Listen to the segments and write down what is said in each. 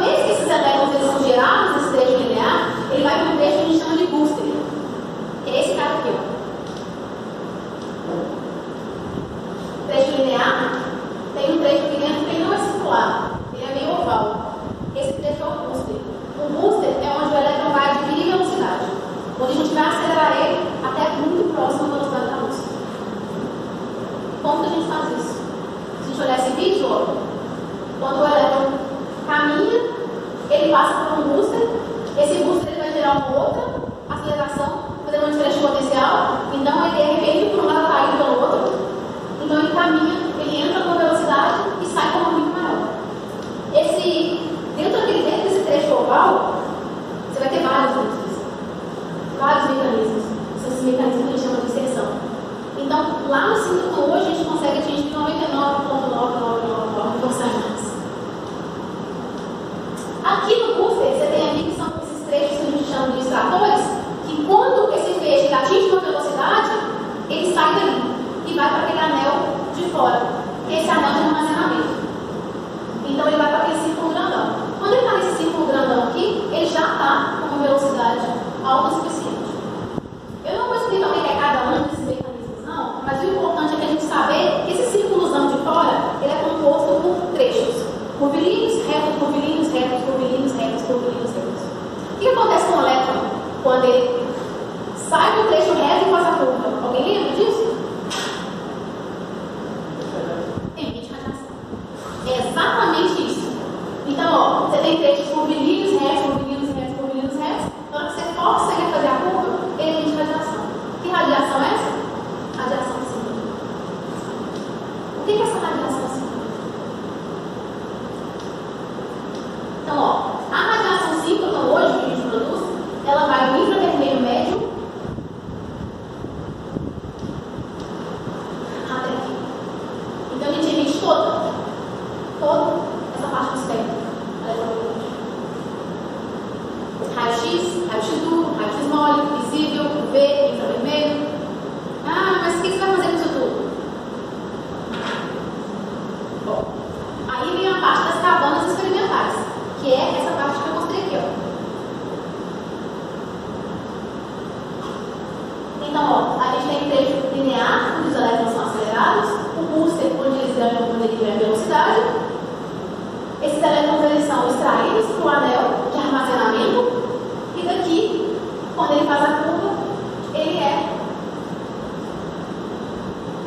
this is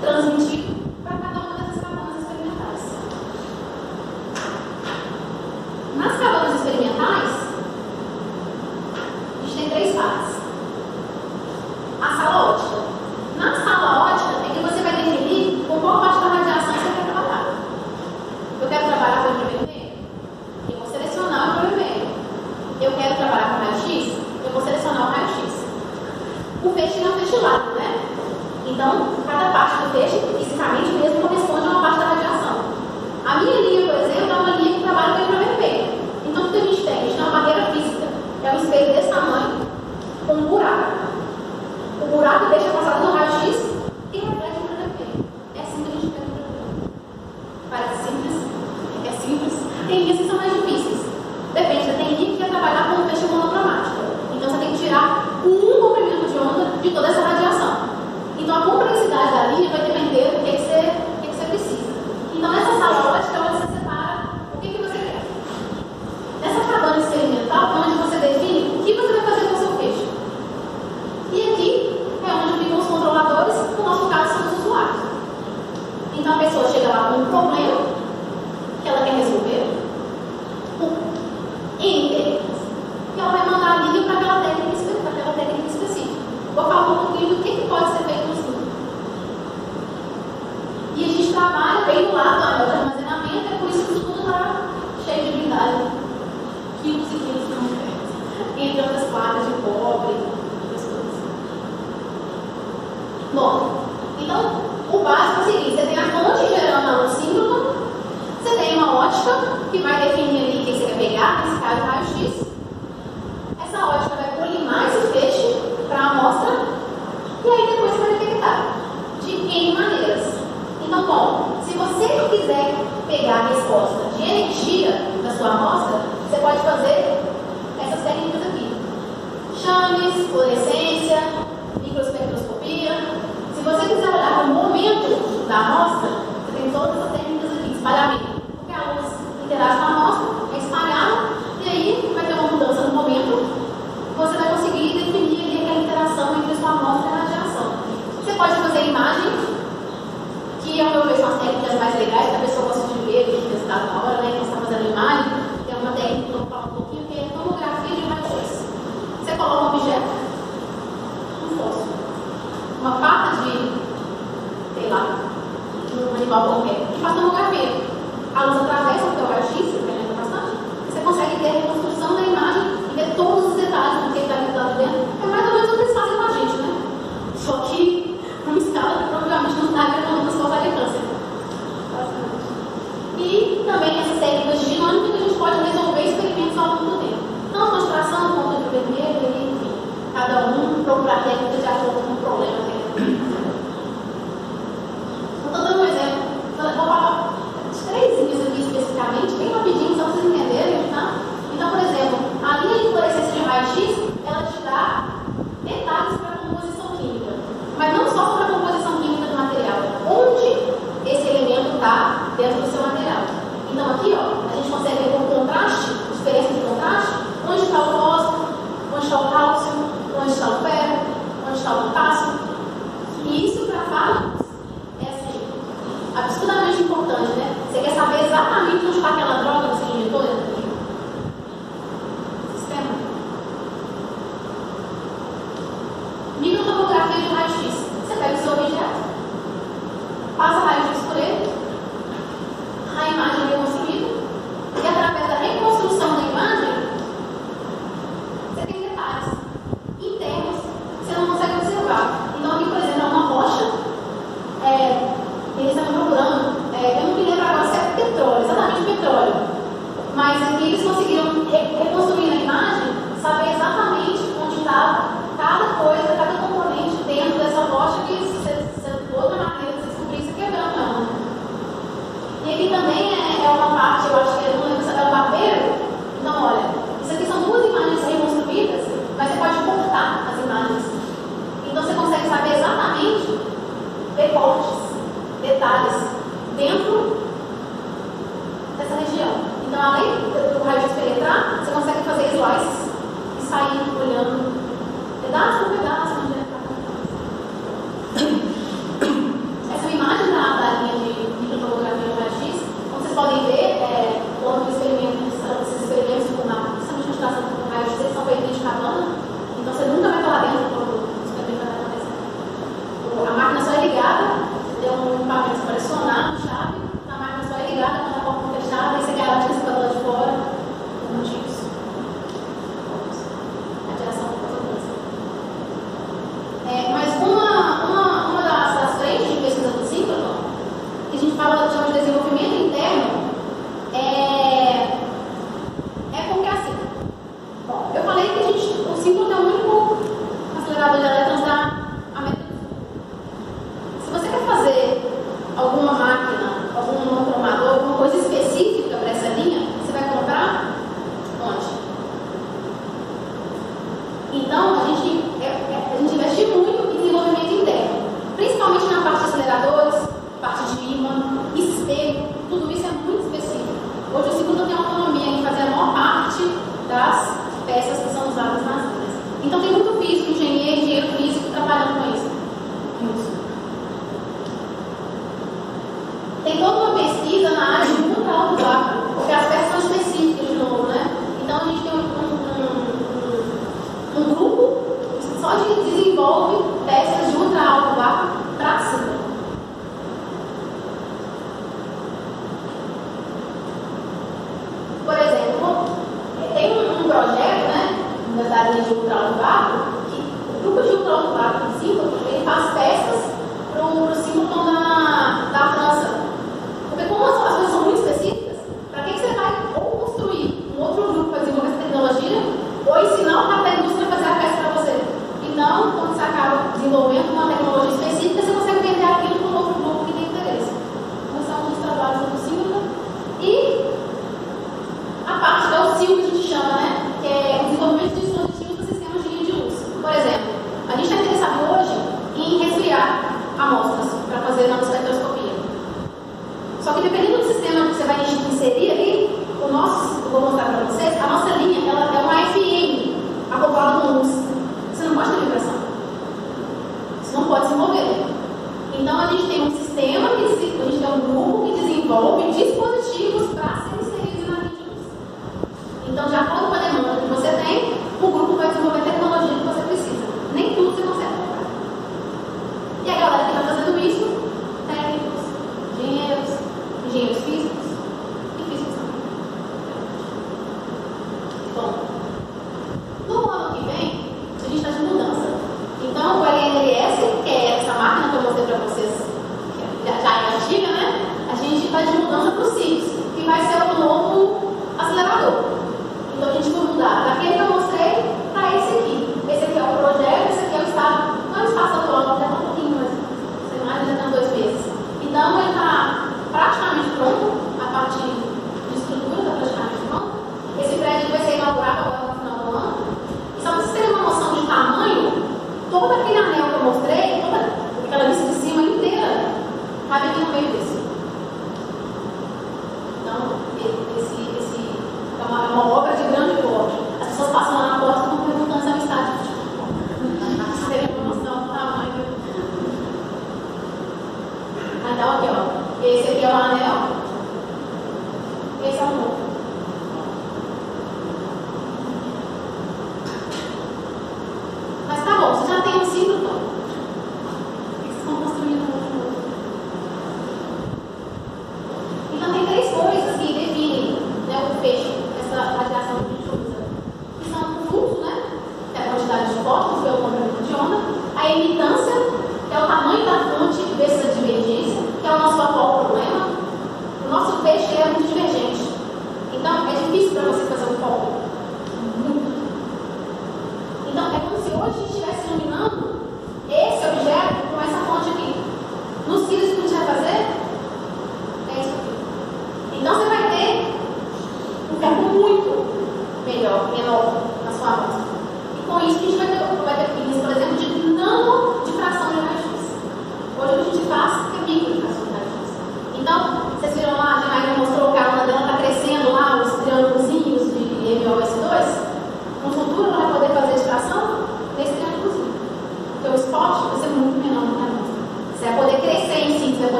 transmitido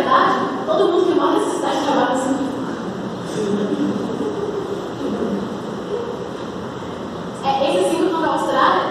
verdade, todo mundo tem uma necessidade de trabalho assim. É, esse símbolo da Austrália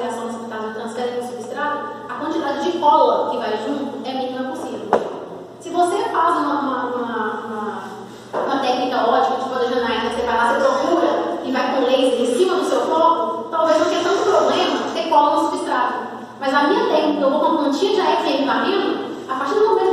reação dos transferem no substrato, a quantidade de cola que vai junto é mínima possível. Se você faz uma, uma, uma, uma técnica ótima, tipo a da Janaína, você vai lá, você procura e vai com laser em cima do seu foco, talvez não tenha tanto problema ter cola no substrato. Mas a minha técnica, eu vou com uma plantinha de AFM varrendo, a partir do momento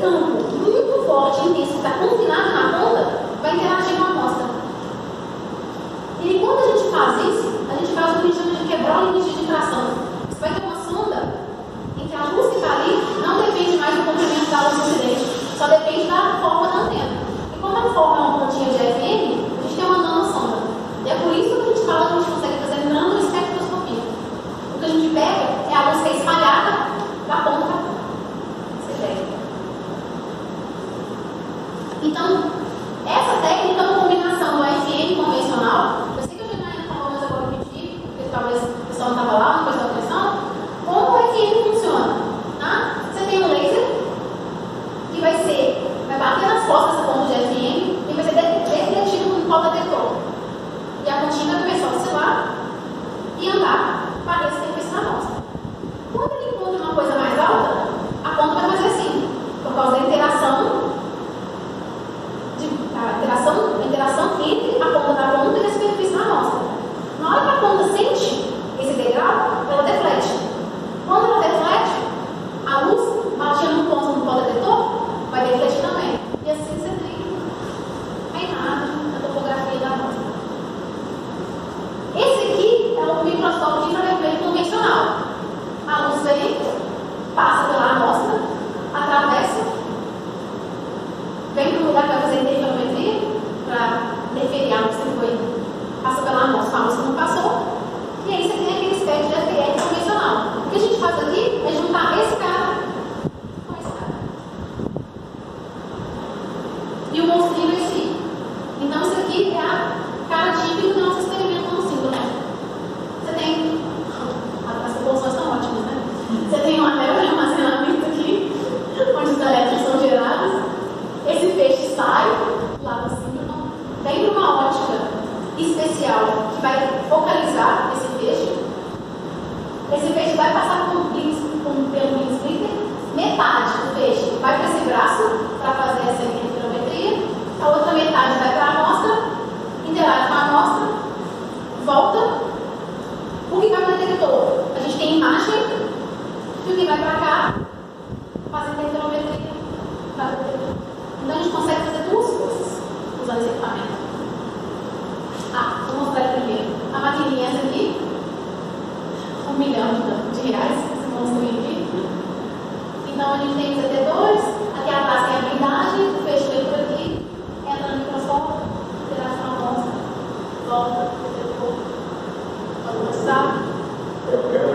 campo muito forte, intenso, que está confinado na ponta, vai interagir com a amostra. E quando a gente faz isso, a gente faz o que a gente chama de quebrar o limite de tração. Okay.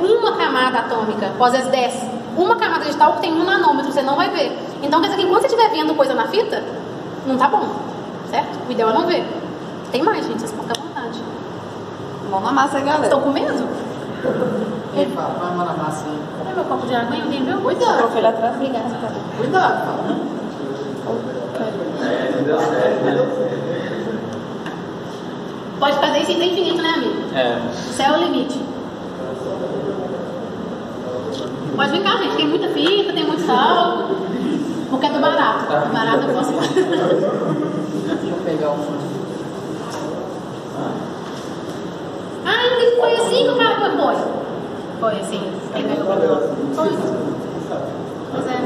Uma camada atômica, após as 10. Uma camada de tal que tem um nanômetro, você não vai ver. Então, quer dizer que enquanto você estiver vendo coisa na fita, não tá bom. Certo? O ideal é não ver. Tem mais, gente, vocês podem à vontade. Mão na massa galera. Estão com medo? Fala? Põe a mão na massa aí. Cadê meu copo de água, hein? Alguém viu? Cuidado. Ele atrás. Obrigada. Cuidado, fala. Pode fazer isso até infinito, né, amigo? É. O céu é o limite. Pode vir cá, gente. Tem muita fita, tem muito sal. Porque é do barato. Do barato eu posso. Deixa eu pegar. Ah, Ingrid, foi assim que o cara foi. Foi, foi assim. Ele pra. Foi. Pois é.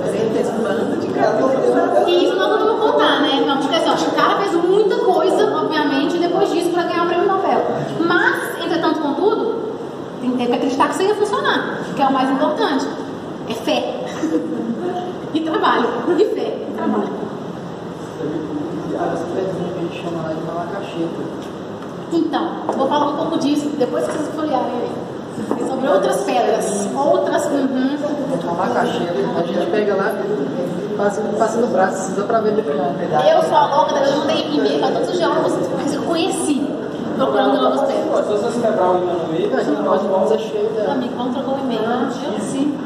Mas ele fez um bando de cabelo. E isso nós não vamos contar, né? Vamos porque assim, ó, o cara fez muita coisa, obviamente, depois disso para ganhar o prêmio Nobel. Mas, entretanto, contudo, tem que acreditar que isso ia funcionar, que é o mais importante. É fé. E trabalho. E fé. E trabalho. Que a gente chama lá de malacaxeta. Então, vou falar um pouco disso depois que vocês folhearem aí. Sobre outras pedras. Outras. Uhum. Malacaxeta, a gente pega lá, passa, passa no braço, dá pra ver depois. Eu sou a louca, eu mandei e-mail para todos os geólogos que eu conheci, procurando novas pedras. Se você quebrar o imã no meio, A gente pode vamos é cheio dela. Amigo, vamos trocar o e-mail. Eu sim.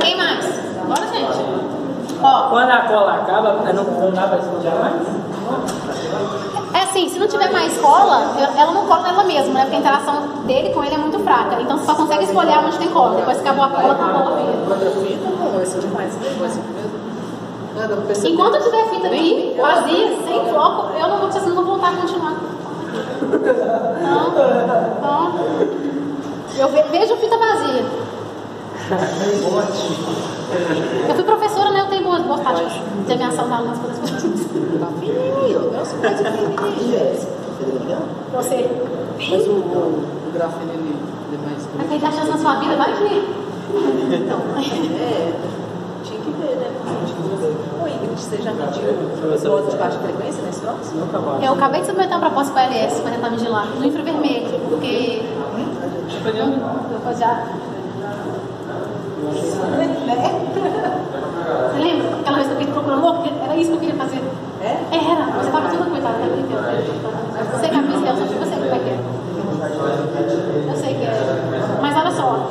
Quem mais? Bora, gente. Ó, Quando a cola acaba, não, não dá pra esconder mais? é assim, se não tiver mais cola, ela não cola nela mesma, né? Porque a interação dele com ele é muito fraca. Então você só consegue escolher onde tem cola. Depois que acabou a cola, acabou a. Quando eu fita, não, vai ser demais. Mesmo. Perceber. Enquanto eu tiver fita aqui, vazia, sem foco, eu não vou, vocês não vão voltar a continuar. Não, não. Eu ve- vejo fita vazia. Eu fui professora, né? Eu tenho boas, boas táticas de ameaçar os alunos quando as pessoas. Eu sou. Você. Mas o, o, o grafeno, ele, ele é mais... Vai perder a chance na sua vida, vai que. Então, é, tinha que ver, né? Ô Ingrid, você já mediu dose de baixa frequência nesse mais. Eu acabei de submeter uma proposta para a LS para tentar vigilar no infravermelho, porque. Eu já. Você lembra? Aquela vez que eu procurando louco, porque era isso que eu queria fazer. É? Era, você tava tudo coitado, né? Você que é a Cris, eu sei você como é que é. Eu sei que é.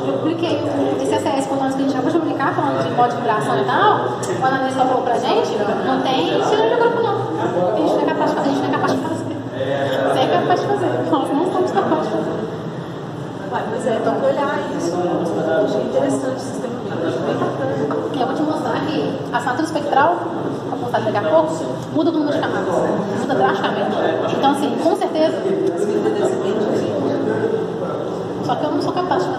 Mas eu publiquei esse SS contando que a gente acabou de publicar, falando de modo de vibração e tal. O analista falou pra gente, não tem tira de grupo não. A gente não é capaz de fazer, a gente não é capaz de fazer. Você é capaz de fazer, nós não somos capazes de fazer. Ué, pois é, que olhar isso. Achei interessante o sistema bíblico, bem bacana. E eu vou te mostrar que a assinatura espectral, vou mostrar daqui a pouco, muda o número de camadas. Muda drasticamente. Então, assim, com certeza. Só que eu não sou capaz de fazer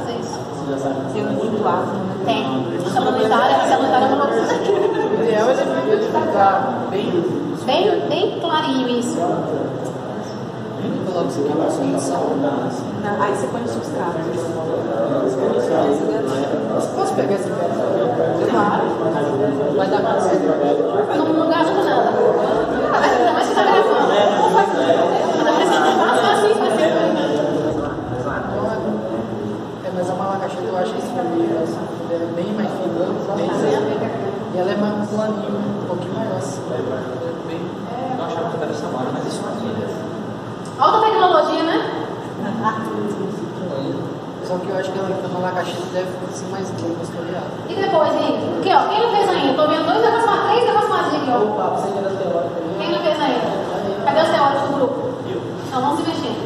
Tem muito né? Tem. A célula unitária, a célula unitária é uma loucura. O ideal é ficar bem... Bem, bem clarinho isso. Coloca isso aqui, uma solução. Aí você põe no substrato. Posso pegar esse pé? Claro. Vai dar mais certo. Não, não gasto com nada. Ah, mas ainda mais que tá gravando. Tá precisando. Faz assim, faz assim. É, mas a malacaxeta eu acho esse vermelho, essa é bem mais fina, bem E ela é mais planinha, um pouquinho maior. assim. É bem... Eu achava que era Samara, mas isso aqui. Alta tecnologia, né? Só que eu acho que ela, a malacaxeta deve ser mais. E depois, gente? Aqui, ó. Quem não fez ainda? Tô vendo dois negócios mais, três negócios mais aqui, ó. Opa, você que teórico Quem não fez ainda? Cadê os teóricos do grupo? Não, vamos se mexer.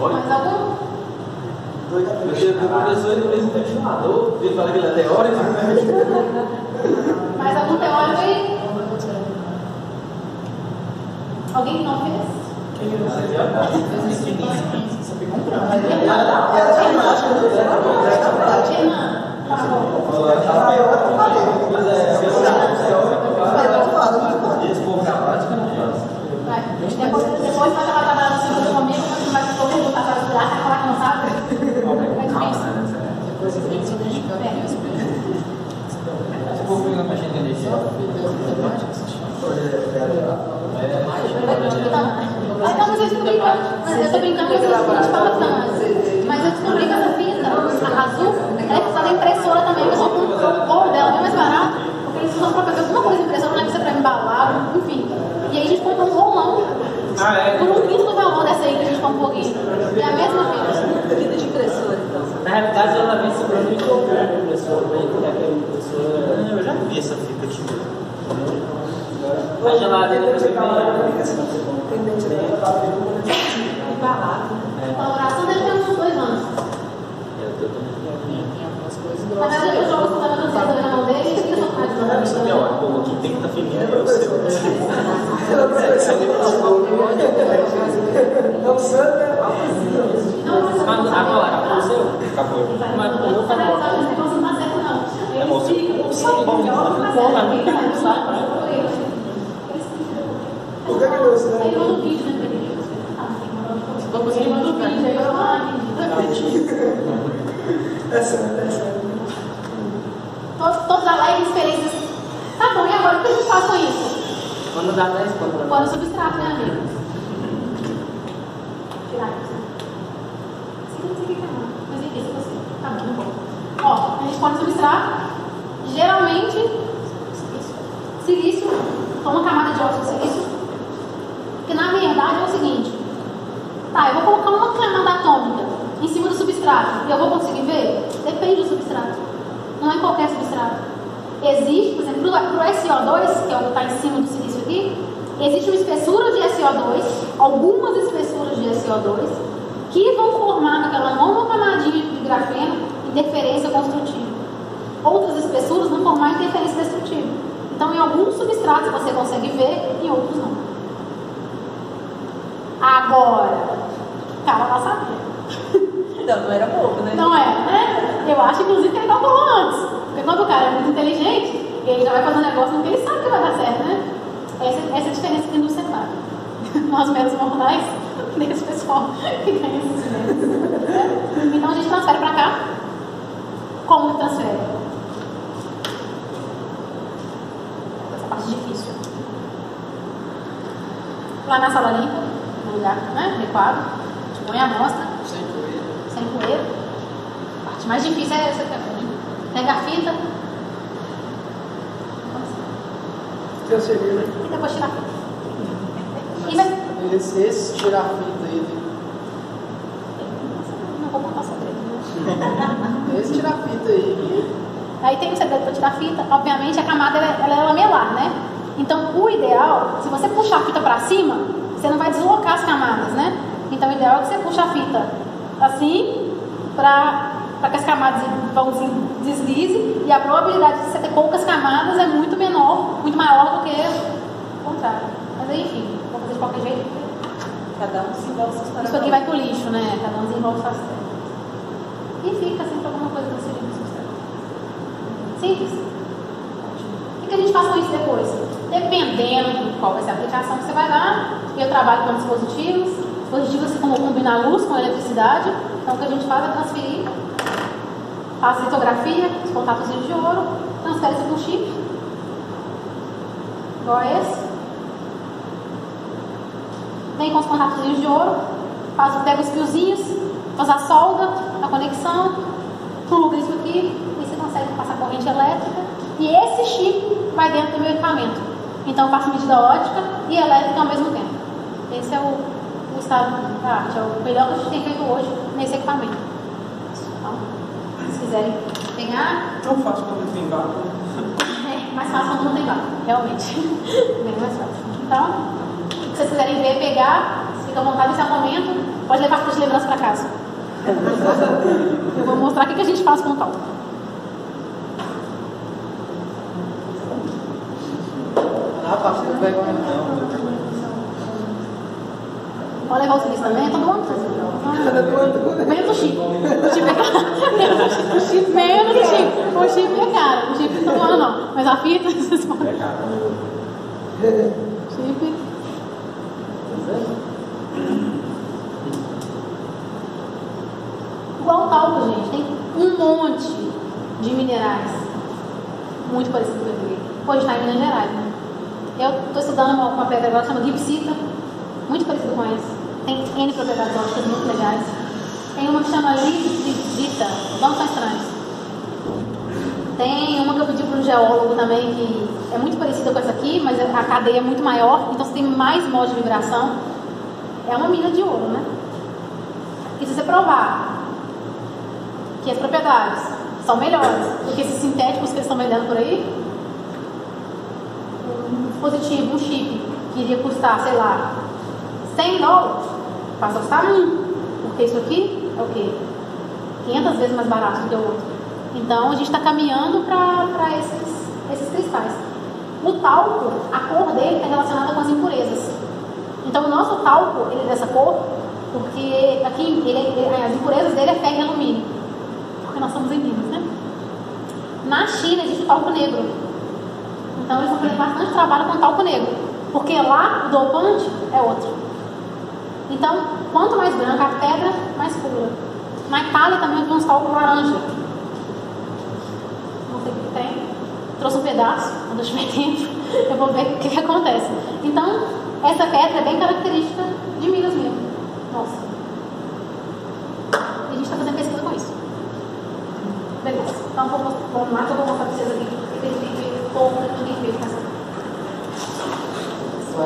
Mais algum? Eu tinha o professor e depois um continuador, ele fala que ele é teórico. Mais algum teórico aí? Alguém que não fez? Renan. Vai. Depois, depois vai acabar trabalhando assim comigo, mas vai todo mundo botar para estudar, vai falar que não sabe. É difícil. Depois a gente se identificar com as Se for pegar pra gente entender. Não, mas eu descobri que eu tô brincando, mas a gente fala tanto. Mas eu descobri que essa fita, a azul, ela é usada em impressora também, mas só com o ouro dela é bem mais barato, porque eles usam pra fazer alguma coisa em impressora, não é que você pra embalar, enfim. E Ah, é? Por um quinto do valor dessa aí que a gente comprou aqui. É a mesma fita. Vida de impressora, então. Na realidade, ela vem segurando muito pouco a impressora, né? Porque aquela impressora. Eu já vi essa fita aqui. A geladeira também Embalado. A colaboração deve ter uns dois anos. Tem algumas coisas Na verdade, eu jogo os computadores francês na mão dele e fica só faz. Isso aqui, ó, pô, aqui tem que estar fininho, é o seu. Não, mas Mas agora, acabou o seu? Acabou. Mas o meu acabou. esse negócio não dá certo, não. É, mas o seu- Eles o seu é bom, ficam, né? ó, Porra, eles não ficam, sabe, né? Por que que deu esse Aí daí? manda um vídeo, né? Vou conseguir Ele manda um modificar. vídeo, aí eu falo, ah, entendi. É sério, é sério. Todos, alegres, felizes. Tá bom, e agora o que a gente com isso? Quando dá 10 quando no substrato, né, amigo? Tirar isso. Isso aqui não sei o que é, não. Mas enfim, se você. Tá bom, não vou. Ó, a gente põe no substrato. Geralmente, silício, toma uma camada de óxido de silício. Porque na verdade é o seguinte. Tá, eu vou colocar uma camada atômica em cima do substrato e eu vou conseguir ver? Depende do substrato. Não é qualquer substrato. Existe, por exemplo, para o SO2, que é o que está em cima do silício aqui, existe uma espessura de SO2, algumas espessuras de SO2, que vão formar naquela monocamadinha de grafeno interferência construtiva. Outras espessuras vão formar interferência destrutiva. Então, em alguns substratos você consegue ver, em outros não. Agora, cara vai saber. Então, não era pouco, né? Não é, né? Eu acho, inclusive, que ele calculou antes. Porque quando o cara é muito inteligente, ele já vai fazer um negócio no que ele sabe que vai dar certo, né? Essa, essa é a diferença que a indústria faz. Nós meros mortais, desse pessoal que ganha esses né? Então a gente transfere pra cá. Como que transfere? Essa parte difícil. Lá na sala limpa, no lugar né, adequado, a gente põe a amostra Sem poeira. sem poeira. A parte mais difícil é essa que é ruim. Pega a fita Seria, né? e depois tira a fita. E vai... Esse, esse tirar a fita aí, Não vou contar segredo, né? esse tirar a fita aí, Aí tem um segredo para tirar a fita. Obviamente a camada ela, ela é lamelar, né? Então o ideal, se você puxar a fita para cima, você não vai deslocar as camadas, né? Então o ideal é que você puxe a fita assim para que as camadas vão se deslize e a probabilidade de você ter poucas camadas é muito menor, muito maior do que o contrário. Mas enfim, vou fazer de qualquer jeito. Cada um desenvolve seus Isso aqui vai pro lixo, né? Cada um desenvolve suas técnicas. E fica sempre alguma coisa livro substrato. Simples. O que a gente faz com isso depois? Dependendo de qual vai ser a aplicação que você vai dar, eu trabalho com dispositivos. Dispositivos como combinar luz com eletricidade. Então o que a gente faz é transferir, faz litografia, os contatos de ouro, transfere isso para um chip. Igual a esse. Vem com os contatos de ouro, faz, pega os fiozinhos, faz a solda, a conexão, pluga isso aqui e você consegue passar corrente elétrica. E esse chip vai dentro do meu equipamento. Então eu faço medida ótica e elétrica ao mesmo tempo. Esse é o, o estado da arte, é o melhor que a gente tem feito hoje nesse equipamento. Então, quiserem pegar, Tão fácil quando tem vaga. é mais fácil quando não tem vaga, realmente. Bem mais fácil. Então, se vocês quiserem ver, pegar, fica à vontade nesse momento, pode levar as de lembrança para casa. Eu vou mostrar o que a gente faz com o tal. Ah, não não. Pode levar os filhos também, é todo mundo. Menos o chip. O chip é caro. O chip, menos o chip. É caro. O chip todo ano não. Mas a fita, vocês podem. Chip. Igual o talco, gente. Tem um monte de minerais. Muito parecido com ele. Hoje está em Minas Gerais, né? Eu estou estudando uma, uma pedra agora que chama gipsita. Muito parecido com essa. Tem N propriedades ópticas muito legais. Tem uma que chama lisita. Não são estranhos. Tem uma que eu pedi para um geólogo também, que é muito parecida com essa aqui, mas a cadeia é muito maior, então você tem mais modos de vibração. É uma mina de ouro, né? E se você provar que as propriedades são melhores do que esses sintéticos que eles estão vendendo por aí, um dispositivo, um chip, que iria custar, sei lá, 100 dólares, passa a custar um, porque isso aqui é o quê? 500 vezes mais barato do que o outro. Então a gente está caminhando para esses, esses cristais. O talco, a cor dele está relacionada com as impurezas. Então o nosso talco, ele é dessa cor, porque aqui ele, é, ele, é, as impurezas dele é ferro e alumínio, porque nós somos indígenas, né? Na China existe o talco negro. Então eles vão fazer bastante trabalho com talco negro, porque lá o dopante é outro. Então, quanto mais branca a pedra, mais pura. Na Itália também tem uns talcos laranja, não sei o que tem, trouxe um pedaço, quando eu estiver dentro, eu vou ver o que, que acontece. Então, essa pedra é bem característica de Minas mesmo. Nossa. E a gente está fazendo pesquisa com isso. Beleza. Então, vamos, vamos lá que eu vou mostrar para vocês aqui. Esse vídeo é pouco que. Só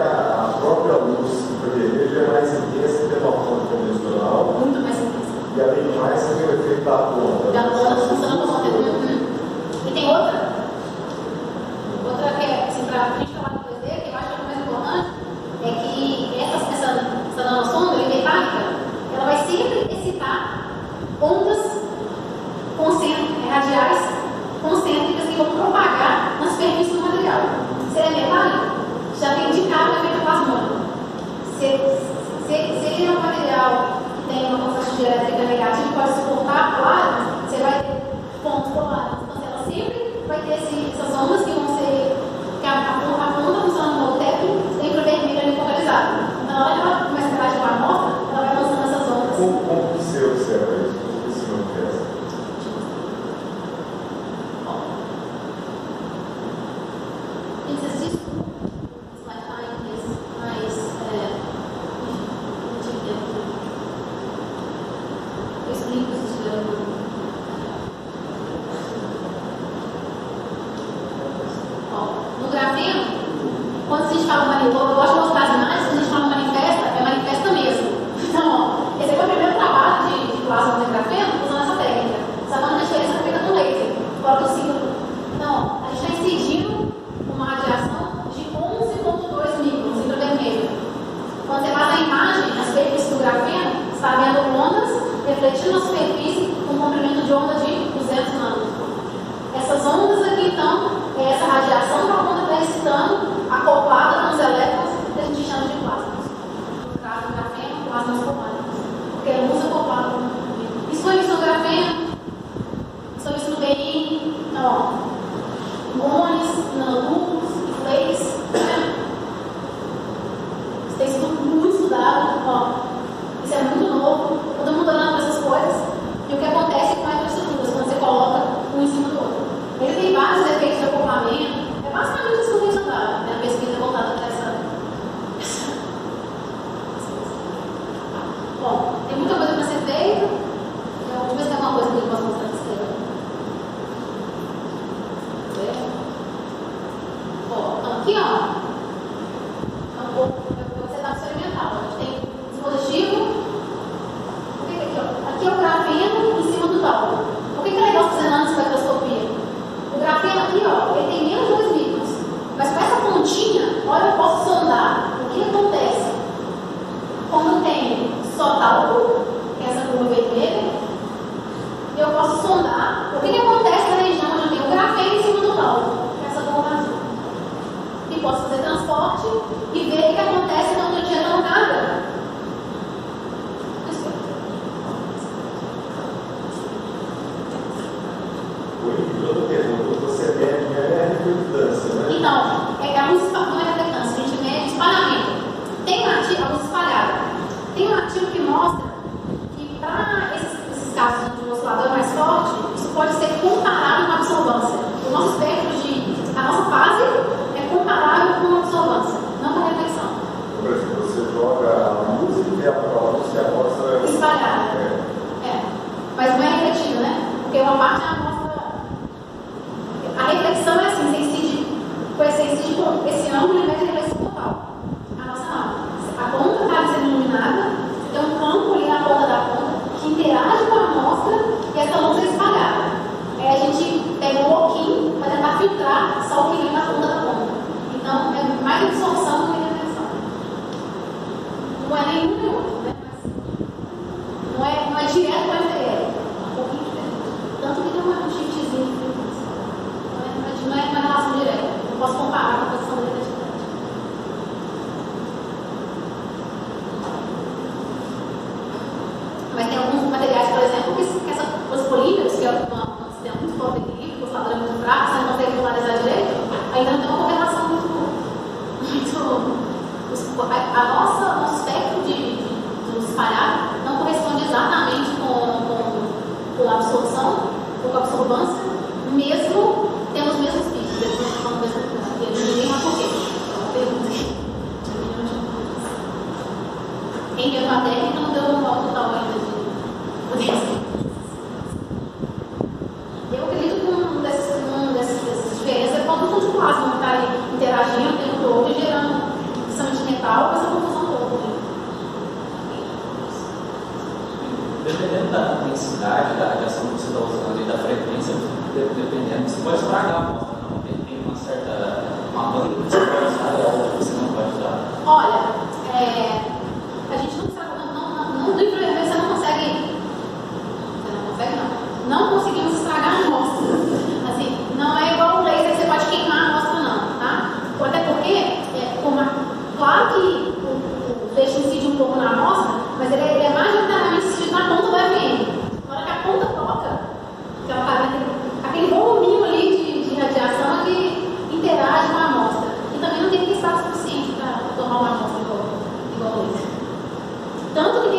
God.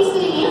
Tanto que